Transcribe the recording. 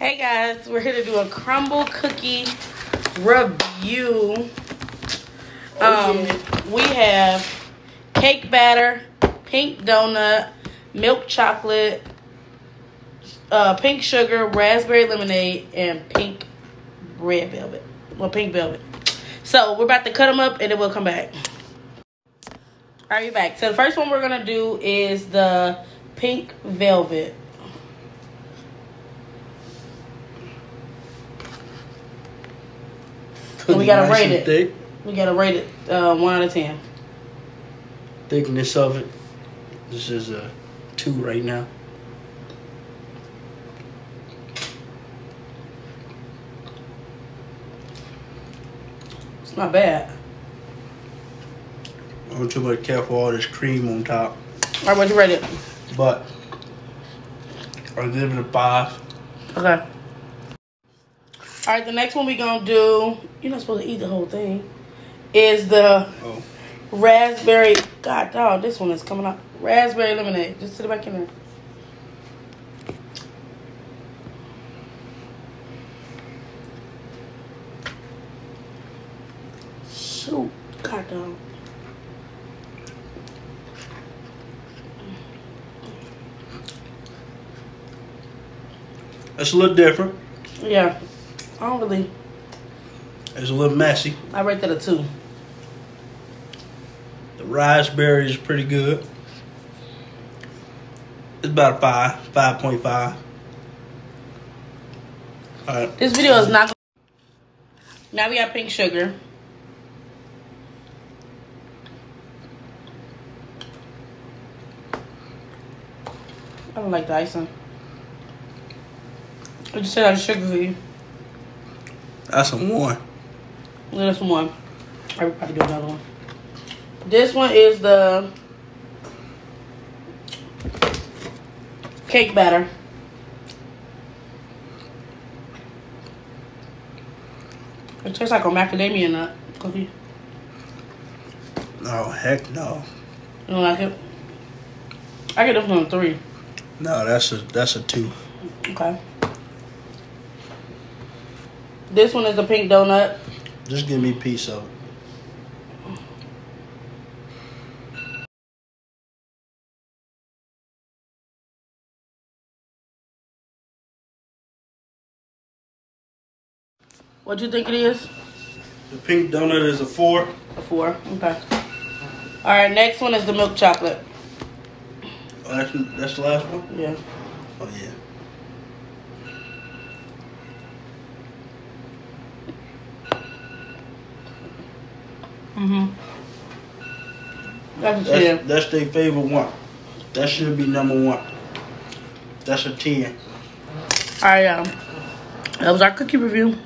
Hey guys, we're here to do a crumble cookie review. Oh, Um, we have cake batter, pink donut, milk chocolate, uh, pink sugar, raspberry lemonade, and pink red velvet. Well, pink velvet. So we're about to cut them up and then we'll come back. All right, we're back. So the first one we're gonna do is the pink velvet. And we gotta Nice rate it. Thick. We gotta rate it uh, one out of ten. Thickness of it. This is a two right now. It's not bad. I'm too much careful all this cream on top. All right, what you rate it? But I'll give it a five. Okay. All right, the next one we gonna do. You're not supposed to eat the whole thing. Is the Oh. raspberry? God, dog, this one is coming up. Raspberry lemonade. Just sit it back in there. Shoot, God, dog. It's a little different. Yeah, I don't really. It's a little messy. I rate that a two. The raspberry is pretty good. It's about a five, five point five. All right. This video is not. Now we got pink sugar. I don't like the icing. I just said I had sugar for you. That's a one. This one. I would probably do another one. This one is the cake batter. It tastes like a macadamia nut cookie. No, heck no. You don't like it? I get this one a three. No, that's a that's a two. Okay. This one is the pink donut. Just give me a piece of it. What do you think it is? The pink donut is a four. A four. Okay. All right. Next one is the milk chocolate. Oh, that's that's the last one. Yeah. Oh yeah. Mhm. That's That's that's their favorite one. That should be number one. That's a ten. All right. Um, that was our cookie review.